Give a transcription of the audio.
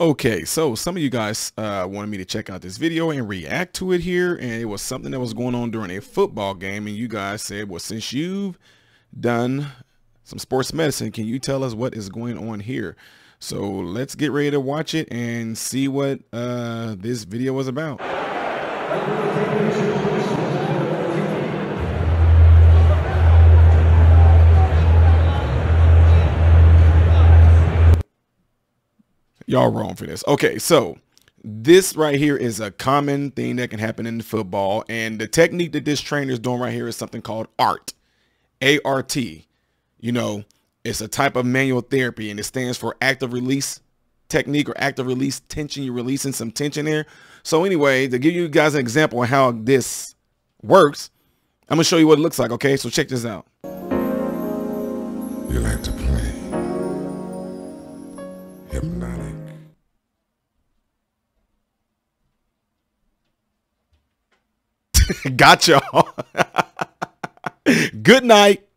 Okay, so some of you guys uh, wanted me to check out this video and react to it here, and it was something that was going on during a football game, and you guys said, well, since you've done some sports medicine, can you tell us what is going on here? So let's get ready to watch it and see what uh, this video was about. Y'all wrong for this. Okay, so this right here is a common thing that can happen in football. And the technique that this trainer is doing right here is something called ART. A-R-T. You know, it's a type of manual therapy and it stands for active release technique or active release tension. You're releasing some tension there. So anyway, to give you guys an example of how this works, I'm going to show you what it looks like. Okay, so check this out. You like to play. Hypnotic. Good night.